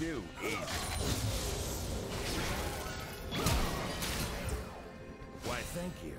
Too easy. Why, thank you.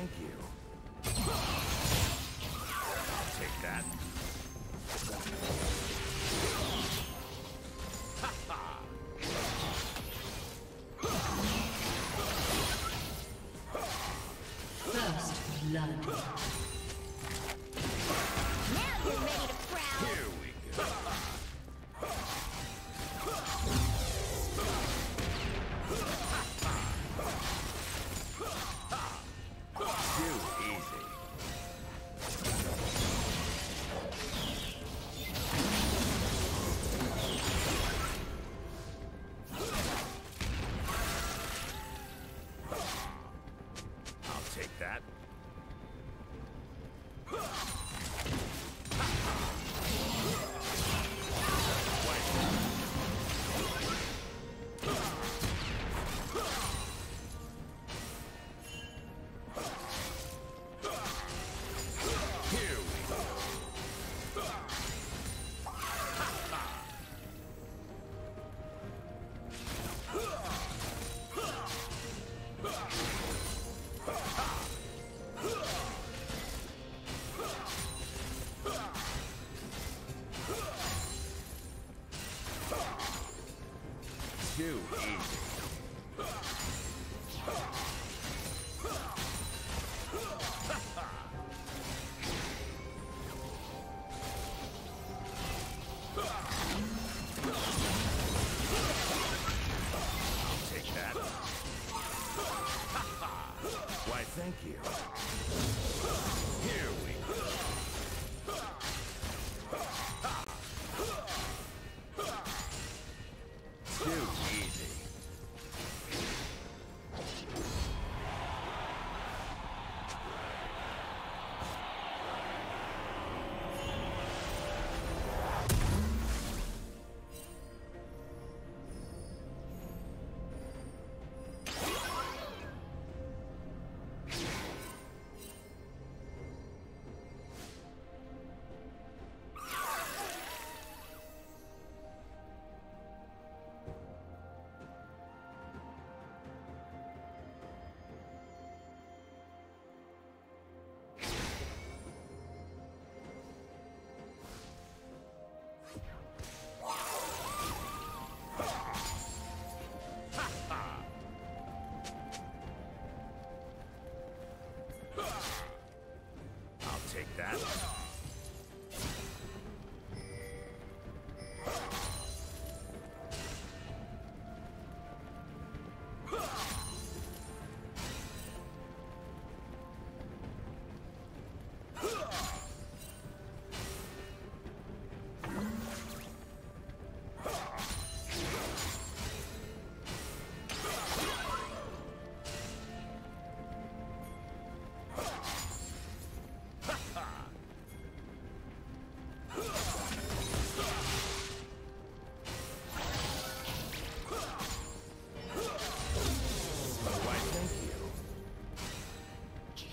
Thank you.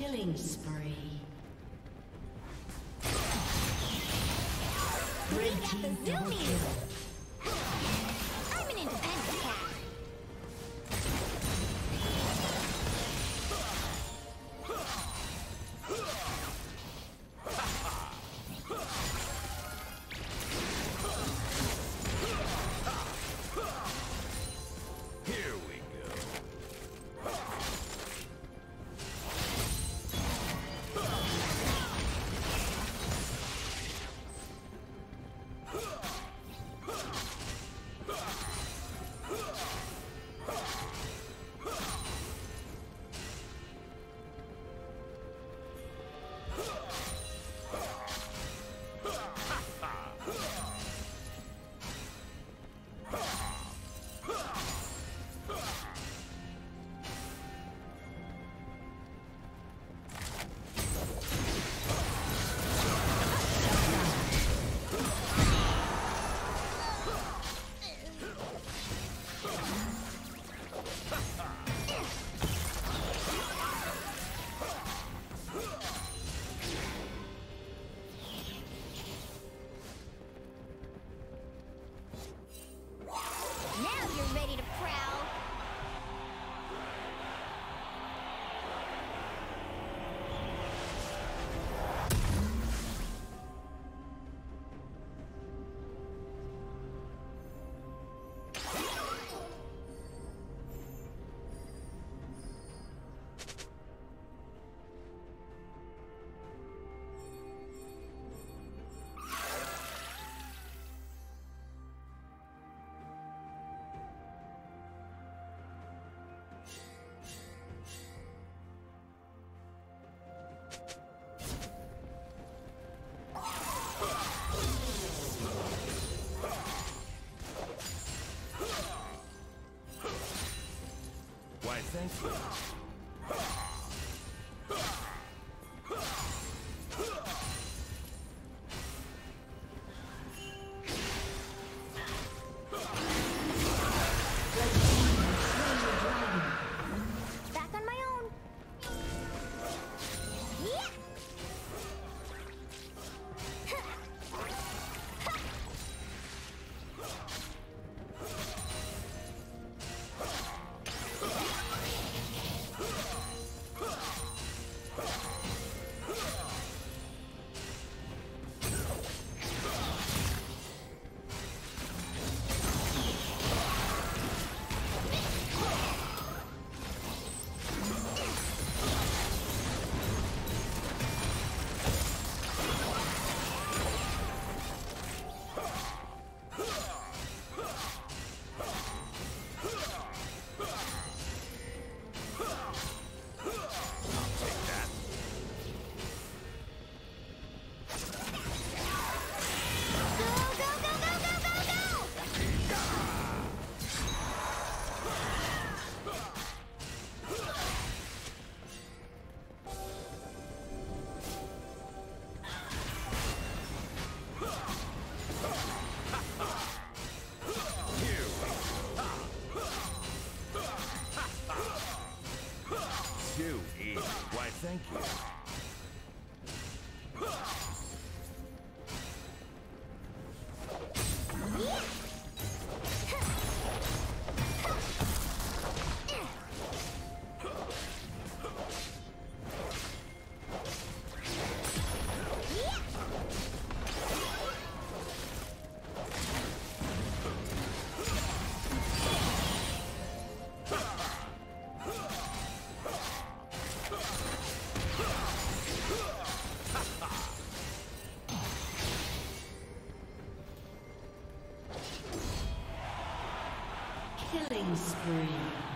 Killing spree. do. Why, thank you. Killing spree.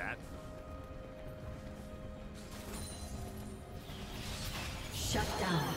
that. Shut down.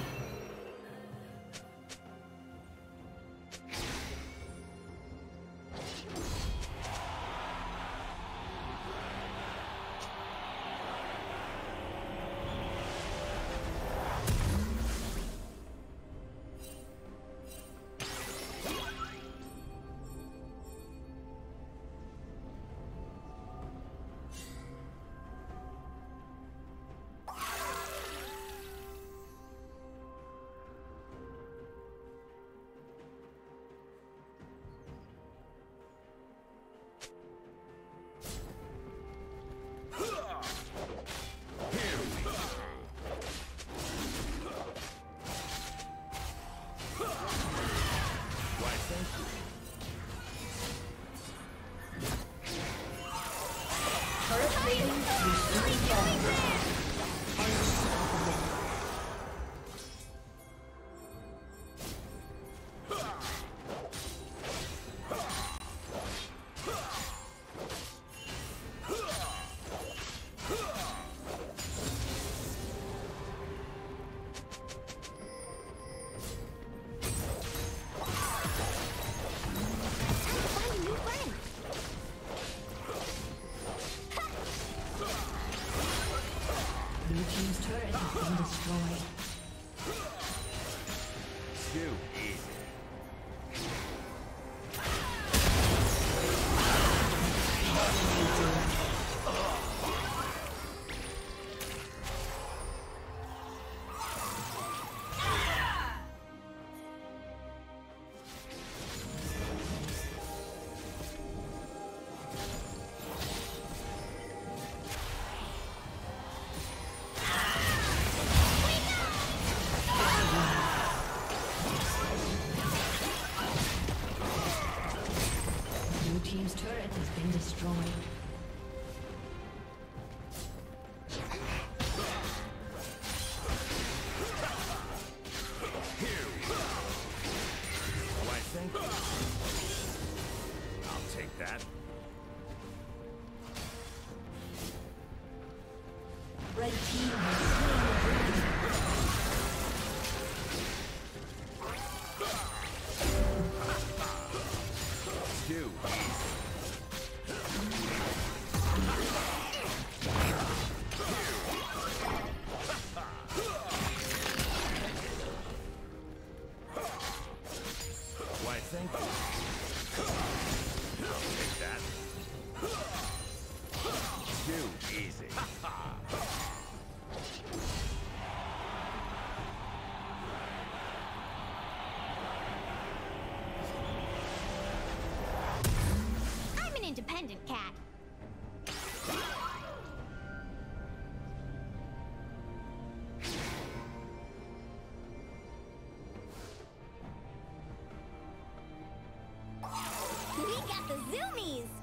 independent cat. We got the zoomies!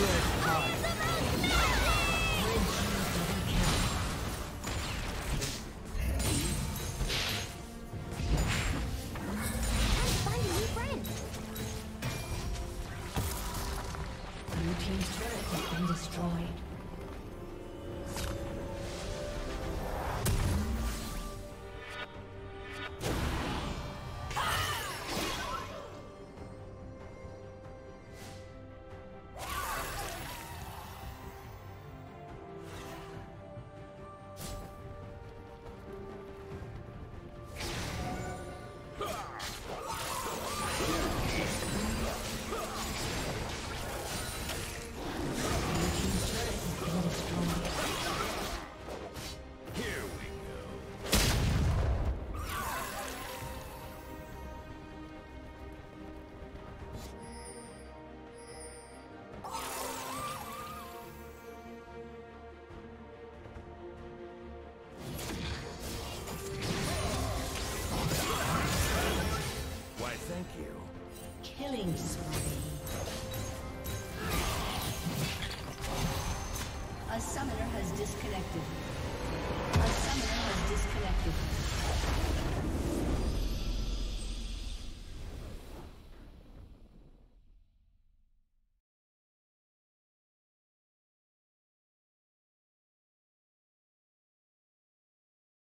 Red card. Thank you.